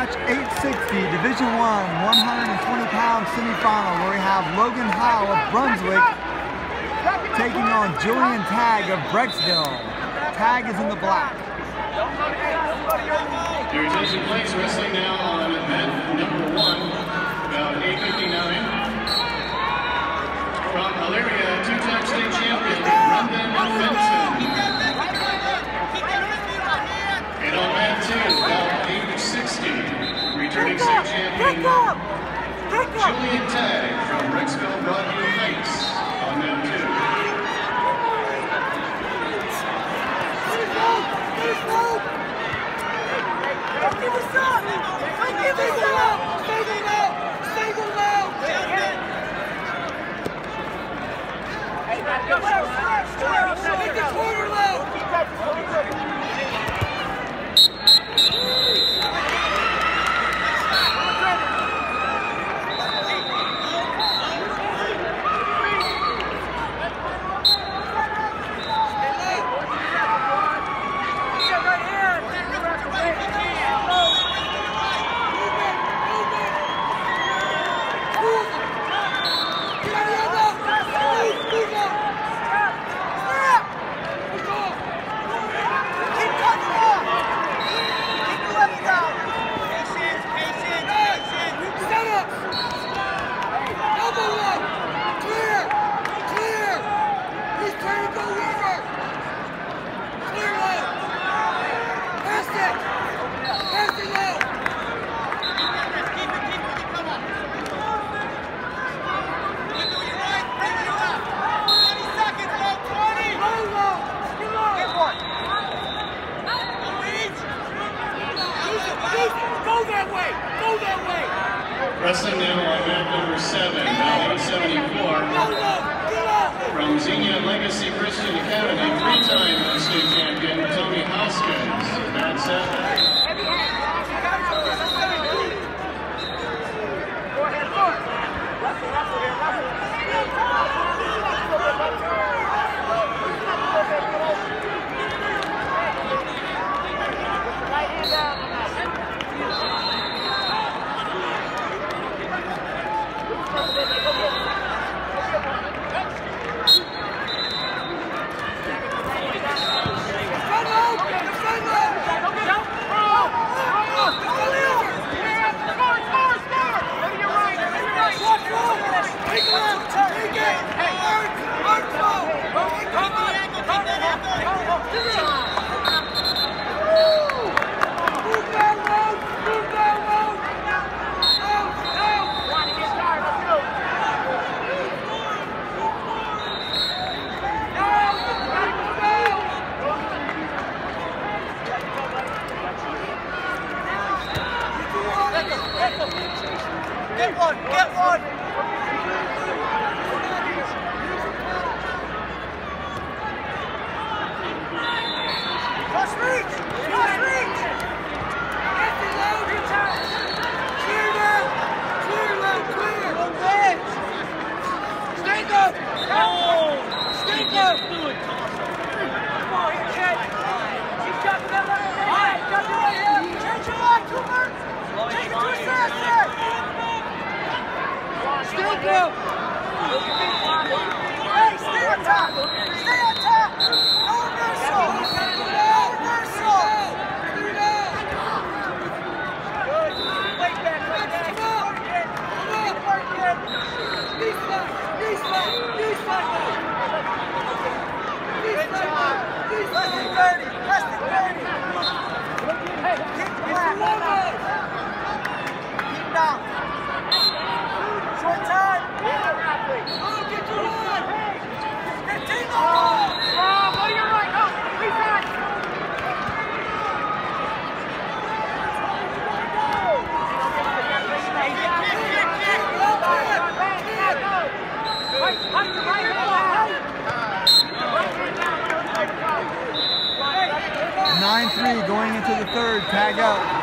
Match 860, Division 1, 120-pound semifinal, where we have Logan Heil of Brunswick taking on Julian Tagg of Brecksville. Tagg is in the black. Wrestling now on mat number Quickly attack. Tennessee Christian Stay on top. Stay on top. Tag out.